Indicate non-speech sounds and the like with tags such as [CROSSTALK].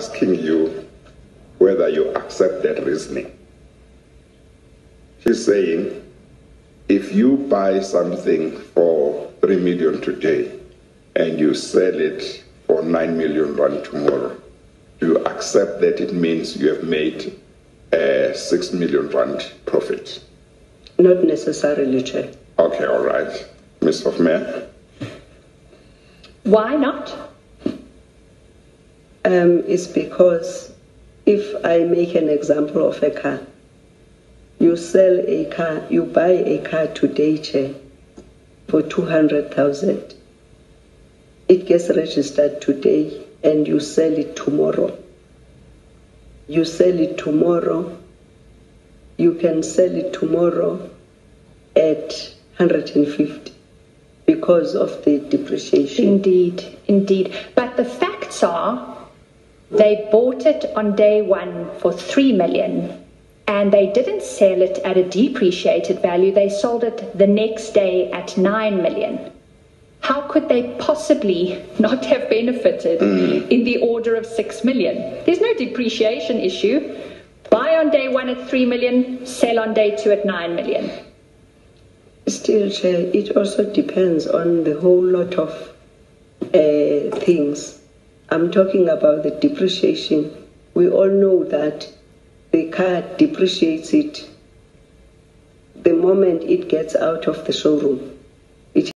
asking you whether you accept that reasoning. She's saying if you buy something for 3 million today and you sell it for 9 million rand tomorrow, do you accept that it means you have made a 6 million rand profit? Not necessarily, Chair. Okay, all right. Ms. Hofmeyr? Why not? Um, it's because if I make an example of a car, you sell a car, you buy a car today, Chair, for 200,000. It gets registered today and you sell it tomorrow. You sell it tomorrow, you can sell it tomorrow at 150 because of the depreciation. Indeed, indeed. But the facts are they bought it on day one for 3 million and they didn't sell it at a depreciated value. They sold it the next day at 9 million. How could they possibly [LAUGHS] not have benefited in the order of 6 million? There's no depreciation issue. Buy on day one at 3 million, sell on day two at 9 million. Still, Chair, it also depends on the whole lot of uh, things. I'm talking about the depreciation. We all know that the car depreciates it the moment it gets out of the showroom.